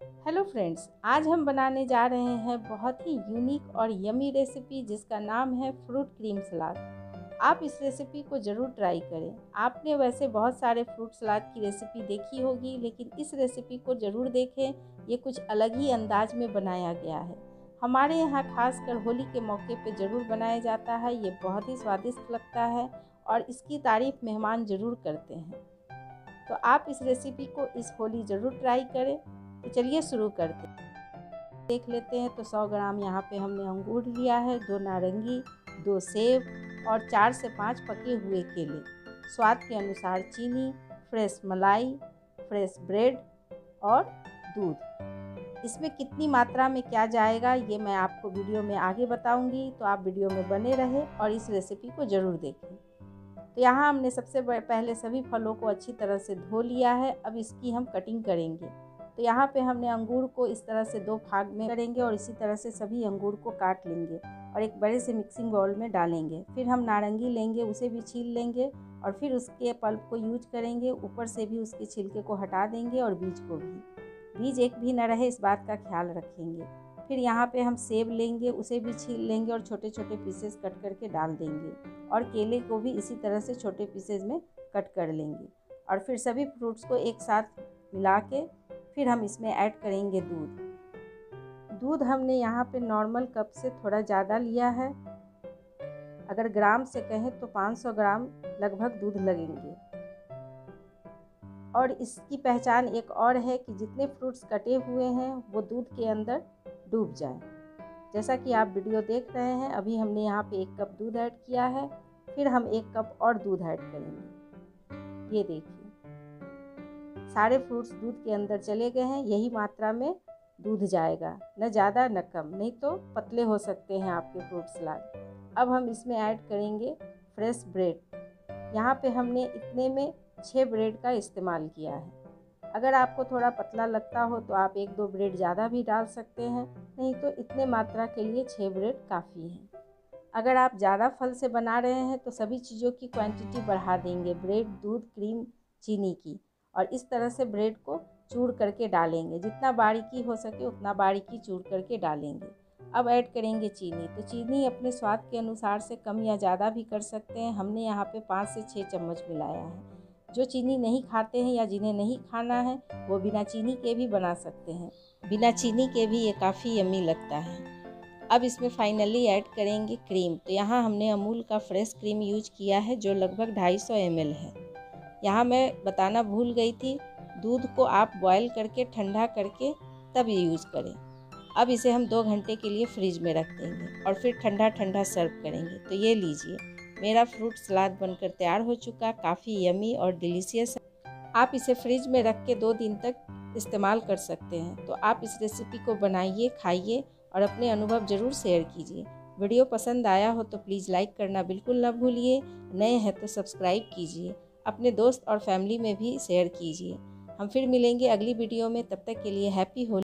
Hello friends, आज हम बनाने जा रहे हैं बहुत ही यूनिक और यमी रेसिपी जिसका नाम है फ्रूट क्रीम सलाद। आप इस रेसिपी को ज़रूर ट्राई करें। आपने वैसे बहुत सारे फ्रूट सलाद की रेसिपी देखी होगी, लेकिन इस रेसिपी को ज़रूर देखें। ये कुछ अलग ही अंदाज में बनाया गया है। हमारे यहाँ खासकर होली के मौके पे ज़रूर बनाया जाता है। ये बहुत ही स्वादिष्ट लगता है और इसकी तारीफ़ मेहमान ज़रूर करते हैं। तो आप इस रेसिपी को इस होली ज़रूर ट्राई करें। तो चलिए शुरू करते देख लेते हैं तो 100 ग्राम यहाँ पे हमने अंगूर लिया है, दो नारंगी, दो सेब और चार से पाँच पके हुए केले। स्वाद के अनुसार चीनी, फ्रेश मलाई, फ्रेश ब्रेड और दूध। इसमें कितनी मात्रा में क्या जाएगा, ये मैं आपको वीडियो में आगे बताऊँगी तो आप वीडियो में बने रहें और इस रेसिपी को ज़रूर देखें। तो यहाँ हमने सबसे पहले सभी फलों को अच्छी तरह से धो लिया है, अब इसकी हम कटिंग करेंगे। तो यहाँ पे हमने अंगूर को इस तरह से दो भाग में करेंगे और इसी तरह से सभी अंगूर को काट लेंगे और एक बड़े से मिक्सिंग बाउल में डालेंगे। फिर हम नारंगी लेंगे, उसे भी छील लेंगे और फिर उसके पल्प को यूज़ करेंगे, ऊपर से भी उसके छिलके को हटा देंगे और बीज को भी। बीज एक भी न रहे, इस बात का ख्याल रखेंगे। फिर यहाँ पे हम सेब लेंगे, उसे भी छील लेंगे और छोटे छोटे पीसेस कट करके डाल देंगे और केले को भी इसी तरह से छोटे पीसेस में कट कर लेंगे। और फिर सभी फ्रूट्स को एक साथ मिला के फिर हम इसमें ऐड करेंगे दूध। दूध हमने यहाँ पे नॉर्मल कप से थोड़ा ज़्यादा लिया है। अगर ग्राम से कहें तो 500 ग्राम लगभग दूध लगेंगे। और इसकी पहचान एक और है कि जितने फ्रूट्स कटे हुए हैं, वो दूध के अंदर डूब जाए। जैसा कि आप वीडियो देख रहे हैं, अभी हमने यहाँ पे एक कप दूध ऐड किया है, फिर हम एक कप और दूध ऐड करेंगे। ये देखिए। सारे फ्रूट्स दूध के अंदर चले गए हैं, यही मात्रा में दूध जाएगा। न ज़्यादा, न कम, नहीं तो पतले हो सकते हैं आपके फ्रूट सलाद अब हम इसमें ऐड करेंगे फ्रेश ब्रेड यहाँ पे हमने इतने में छः ब्रेड का इस्तेमाल किया है। अगर आपको थोड़ा पतला लगता हो तो आप एक दो ब्रेड ज़्यादा भी डाल सकते हैं, नहीं तो इतने मात्रा के लिए छः ब्रेड काफ़ी है। अगर आप ज़्यादा फल से बना रहे हैं तो सभी चीज़ों की क्वांटिटी बढ़ा देंगे ब्रेड दूध क्रीम चीनी की। और इस तरह से ब्रेड को चूर करके डालेंगे। जितना बारीकी हो सके उतना बारीकी चूर करके डालेंगे। अब ऐड करेंगे चीनी। तो चीनी अपने स्वाद के अनुसार से कम या ज़्यादा भी कर सकते हैं। हमने यहाँ पे पाँच से छः चम्मच मिलाया है। जो चीनी नहीं खाते हैं या जिन्हें नहीं खाना है, वो बिना चीनी के भी बना सकते हैं। बिना चीनी के भी ये काफ़ी यमी लगता है। अब इसमें फाइनली ऐड करेंगे क्रीम। तो यहाँ हमने अमूल का फ्रेश क्रीम यूज़ किया है, जो लगभग 250 सौ है। यहाँ मैं बताना भूल गई थी, दूध को आप बॉयल करके, ठंडा करके तब ये यूज़ करें। अब इसे हम दो घंटे के लिए फ्रिज में रख देंगे और फिर ठंडा ठंडा सर्व करेंगे। तो ये लीजिए। मेरा फ्रूट सलाद बनकर तैयार हो चुका, काफ़ी यमी और डिलीशियस आप इसे फ्रिज में रख के दो दिन तक इस्तेमाल कर सकते हैं। तो आप इस रेसिपी को बनाइए, खाइए और अपने अनुभव ज़रूर शेयर कीजिए। वीडियो पसंद आया हो तो प्लीज़ लाइक करना बिल्कुल ना भूलिए। नए हैं तो सब्सक्राइब कीजिए। अपने दोस्त और फैमिली में भी शेयर कीजिए। हम फिर मिलेंगे अगली वीडियो में, तब तक के लिए हैप्पी होली।